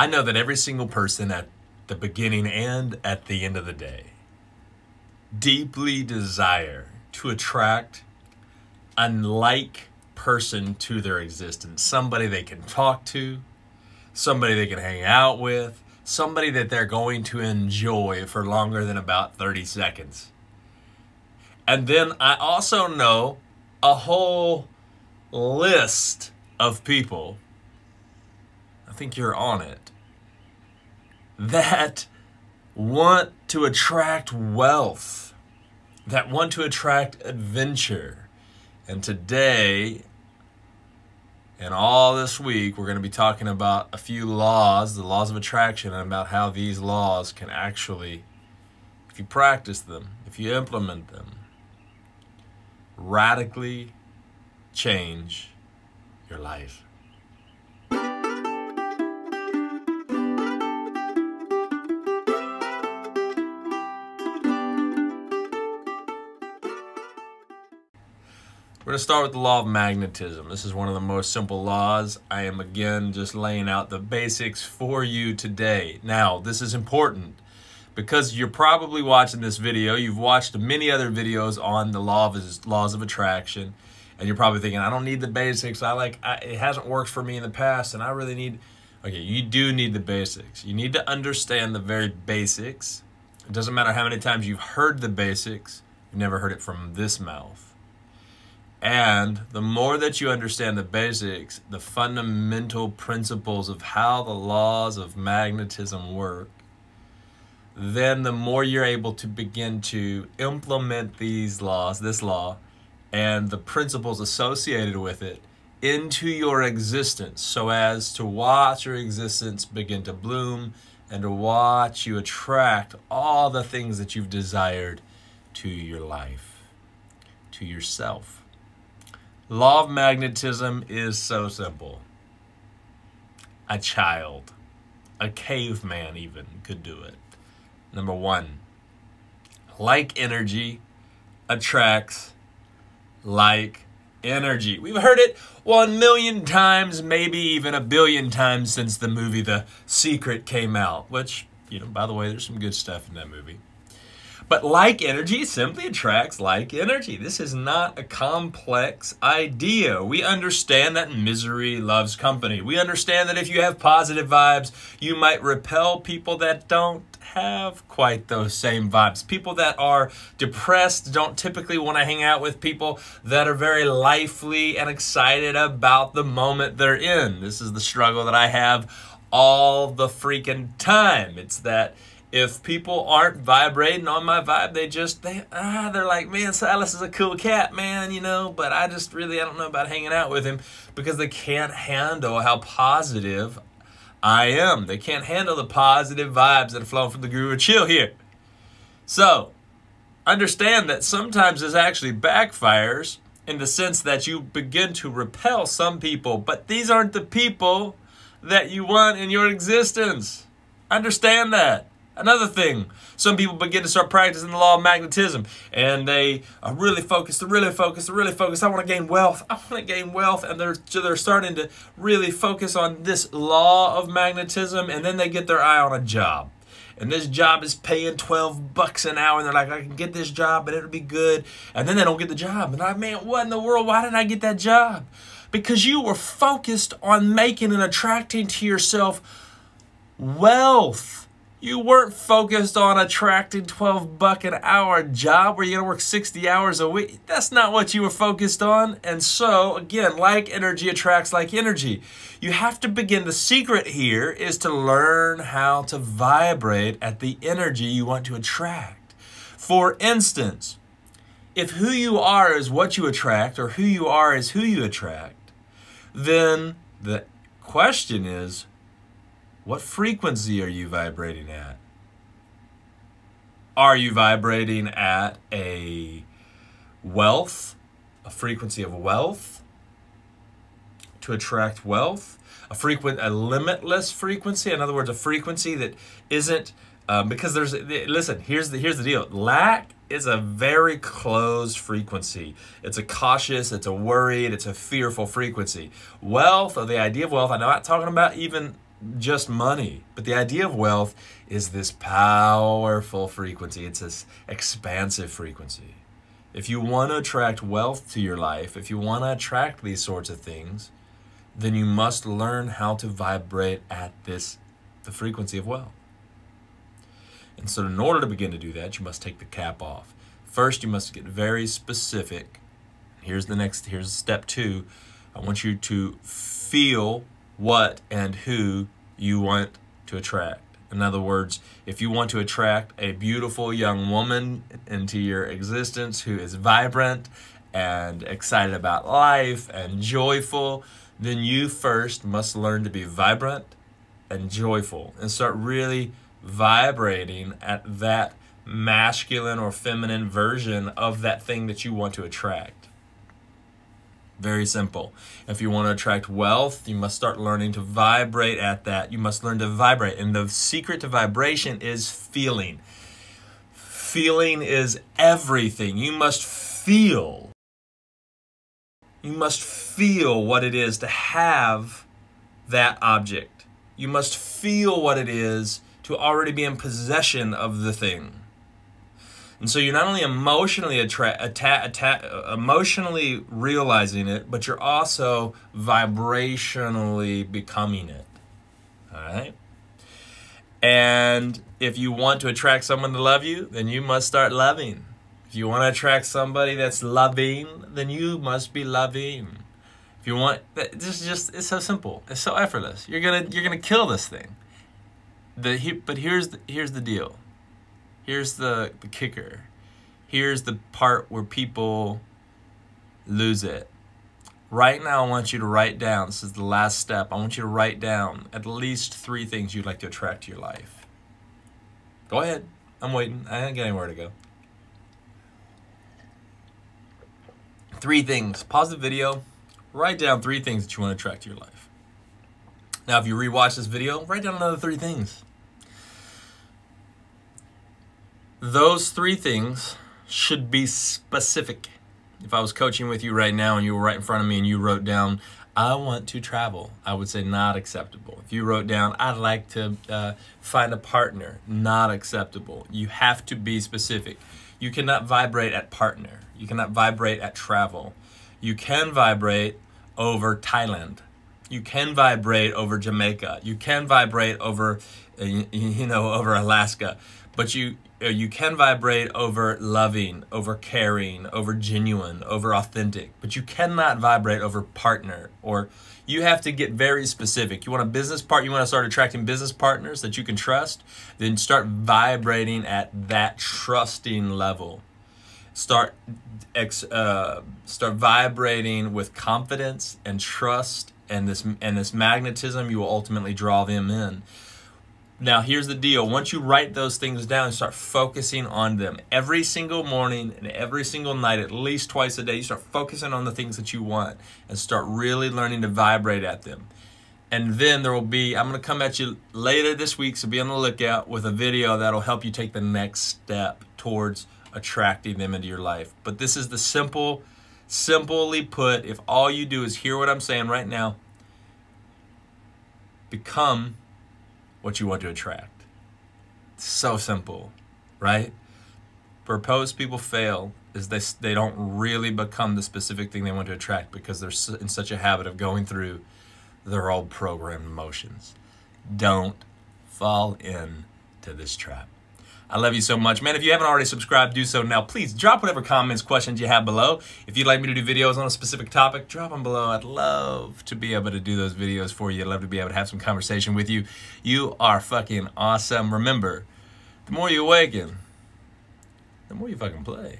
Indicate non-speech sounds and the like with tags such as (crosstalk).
I know that every single person at the beginning and at the end of the day deeply desire to attract a like person to their existence, somebody they can talk to, somebody they can hang out with, somebody that they're going to enjoy for longer than about 30 seconds. And then I also know a whole list of people, I think you're on it, that want to attract wealth, that want to attract adventure. And today, and all this week, we're going to be talking about a few laws, the laws of attraction, and about how these laws can actually, if you practice them, if you implement them, radically change your life. We're going to start with the law of magnetism. This is one of the most simple laws. I am again just laying out the basics for you today. Now, this is important because you're probably watching this video. You've watched many other videos on the law of laws of attraction, and you're probably thinking, "I don't need the basics. I like I, it hasn't worked for me in the past, and I really need." Okay, you do need the basics. You need to understand the very basics. It doesn't matter how many times you've heard the basics. You've never heard it from this mouth and the more that you understand the basics, the fundamental principles of how the laws of magnetism work, then the more you're able to begin to implement these laws, this law, and the principles associated with it into your existence so as to watch your existence begin to bloom and to watch you attract all the things that you've desired to your life, to yourself. Law of magnetism is so simple. A child, a caveman even, could do it. Number one, like energy attracts like energy. We've heard it one million times, maybe even a billion times since the movie The Secret came out, which, you know, by the way, there's some good stuff in that movie. But like energy simply attracts like energy. This is not a complex idea. We understand that misery loves company. We understand that if you have positive vibes, you might repel people that don't have quite those same vibes. People that are depressed don't typically want to hang out with people that are very lively and excited about the moment they're in. This is the struggle that I have all the freaking time. It's that if people aren't vibrating on my vibe, they just they ah they're like, man, Silas is a cool cat, man, you know, but I just really I don't know about hanging out with him because they can't handle how positive I am. They can't handle the positive vibes that are flowing from the Guru Chill here. So understand that sometimes this actually backfires in the sense that you begin to repel some people, but these aren't the people that you want in your existence. Understand that. Another thing, some people begin to start practicing the law of magnetism and they are really focused, they're really focused, they're really focused. I want to gain wealth. I want to gain wealth. And they're, they're starting to really focus on this law of magnetism and then they get their eye on a job. And this job is paying 12 bucks an hour. And they're like, I can get this job, but it'll be good. And then they don't get the job. And I, man, what in the world? Why didn't I get that job? Because you were focused on making and attracting to yourself wealth you weren't focused on attracting 12 buck an hour job where you're to work 60 hours a week. That's not what you were focused on. And so, again, like energy attracts like energy. You have to begin the secret here is to learn how to vibrate at the energy you want to attract. For instance, if who you are is what you attract or who you are is who you attract, then the question is what frequency are you vibrating at? Are you vibrating at a wealth, a frequency of wealth to attract wealth? A frequent, a limitless frequency. In other words, a frequency that isn't um, because there's listen. Here's the here's the deal. Lack is a very closed frequency. It's a cautious, it's a worried, it's a fearful frequency. Wealth, or the idea of wealth, I'm not talking about even just money, but the idea of wealth is this powerful frequency. It's this expansive frequency. If you want to attract wealth to your life, if you want to attract these sorts of things, then you must learn how to vibrate at this the frequency of wealth. And so in order to begin to do that, you must take the cap off. First, you must get very specific. Here's the next here's step 2. I want you to feel what and who you want to attract. In other words, if you want to attract a beautiful young woman into your existence who is vibrant and excited about life and joyful, then you first must learn to be vibrant and joyful and start really vibrating at that masculine or feminine version of that thing that you want to attract. Very simple. If you want to attract wealth, you must start learning to vibrate at that. You must learn to vibrate. And the secret to vibration is feeling. Feeling is everything. You must feel. You must feel what it is to have that object. You must feel what it is to already be in possession of the thing. And so you're not only emotionally attra- atta- atta- emotionally realizing it, but you're also vibrationally becoming it. All right? And if you want to attract someone to love you, then you must start loving. If you want to attract somebody that's loving, then you must be loving. If you want, this is just it's so simple. It's so effortless. You're gonna you're gonna kill this thing. The but here's the, here's the deal here's the, the kicker. Here's the part where people lose it. Right now, I want you to write down, this is the last step. I want you to write down at least three things you'd like to attract to your life. Go ahead. I'm waiting. I ain't got anywhere to go. Three things. Pause the video. Write down three things that you want to attract to your life. Now, if you rewatch this video, write down another three things. Those three things should be specific. If I was coaching with you right now and you were right in front of me and you wrote down, I want to travel, I would say not acceptable. If you wrote down, I'd like to uh, find a partner, not acceptable. You have to be specific. You cannot vibrate at partner, you cannot vibrate at travel. You can vibrate over Thailand. You can vibrate over Jamaica. You can vibrate over, uh, you know, (laughs) over Alaska. But you uh, you can vibrate over loving, over caring, over genuine, over authentic, but you cannot vibrate over partner or you have to get very specific. You want a business part, you want to start attracting business partners that you can trust, then start vibrating at that trusting level. Start ex, uh, start vibrating with confidence and trust and this and this magnetism you will ultimately draw them in now, here's the deal. Once you write those things down start focusing on them every single morning and every single night, at least twice a day, you start focusing on the things that you want and start really learning to vibrate at them. And then there will be, I'm going to come at you later this week, so be on the lookout with a video that'll help you take the next step towards attracting them into your life. But this is the simple, simply put, if all you do is hear what I'm saying right now, become what you want to attract. So simple, right? Proposed people fail is they, they don't really become the specific thing they want to attract because they're in such a habit of going through their old programmed emotions. Don't fall into this trap. I love you so much. Man, if you haven't already subscribed, do so now. Please drop whatever comments, questions you have below. If you'd like me to do videos on a specific topic, drop them below. I'd love to be able to do those videos for you. I'd love to be able to have some conversation with you. You are fucking awesome. Remember, the more you awaken, the more you fucking play.